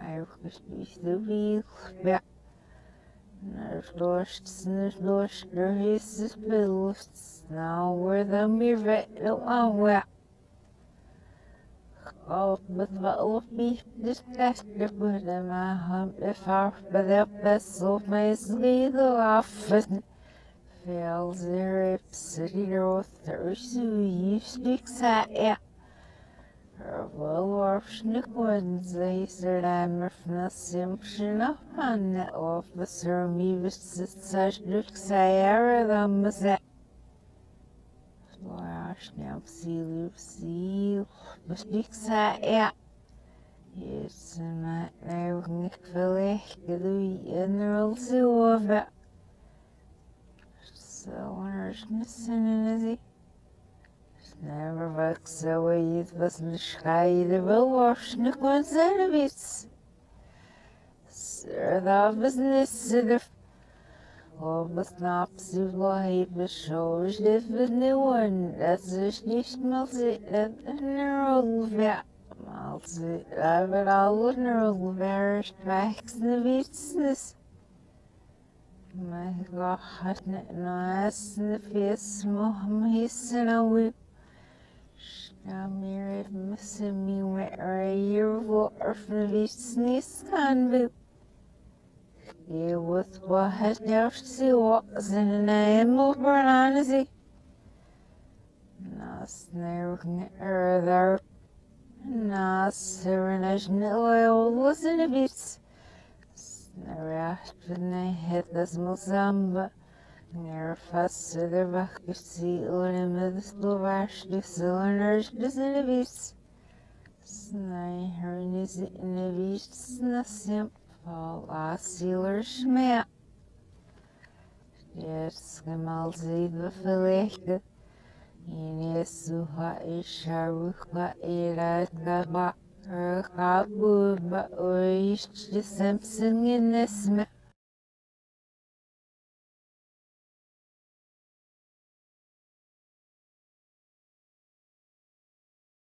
Eukvistvíð Nörlost, snurlost, nörhisses bilust, now where the mirror no aware. All but the old me, this last the good and my hump the far, but the vessel may sleep the office. Fails the rips, city north, Thursday, you sticks at ya. Well, Wednesday said I'm from the Simpson of an officer, me was such looks Sarah the Mazet. Flash now see Lucy, at ya. Yes, and I know Nick Philly, the general zoo of it. So, there's missing, is he? Never works away, it was the sky, the will wash, the conservatives. Sir, the business, the Orbis naps du life, the one, that's the nicht mal sie, the neural vet. Mal sie, aber alle neural vet, tracks the business. My God, nice in the face, mom, he's in a whip. Jag mer missar min varje vår för visnis kan vi. Det var vad jag så sen när jag mot varandra sig. Nas när är där. Nas när jag listen to beats. När jag när heter små samba. Never fast to their back if see Olympus Glovash the cylinders the Zinabis. Snai Hernis Inavis Snasimp Fall a sealer schmea. Yes, Gemalzi the Feleke. Ines Suha Isharuka Ira Kaba Kabuba Oish the Simpson in this map.